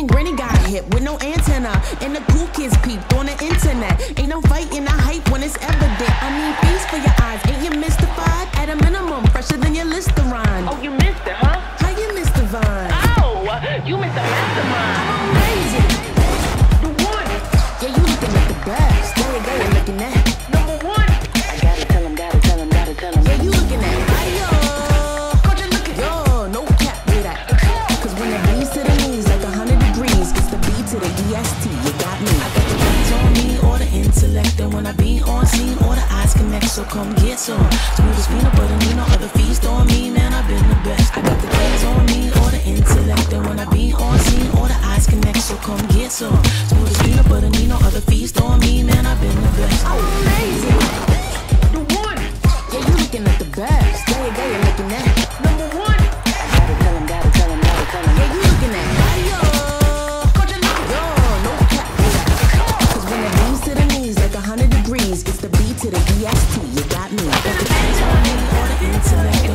Even Granny got hit with no antenna. And the cool kids peeped on the internet. Ain't no fighting the hype when it's evident. I need feast for your eyes. Ain't you mystified? At a minimum, fresher than your Listerine. Oh, you missed it, huh? How you Mystivine? Oh, you missed the mastermind. I'm Amazing. The one, Yeah, you looking at the best. There you go, looking at. When I be on scene, all the eyes connect. So come get some. Smooth as peanut butter, need no other feast on me. Man, I've been the best. I got the brains on me or the intellect. And when I be on scene, all the eyes connect. So come get some. Smooth as peanut butter, need no other feast on me. Man, it's the B to the EST. You got me. Got the or the intellect.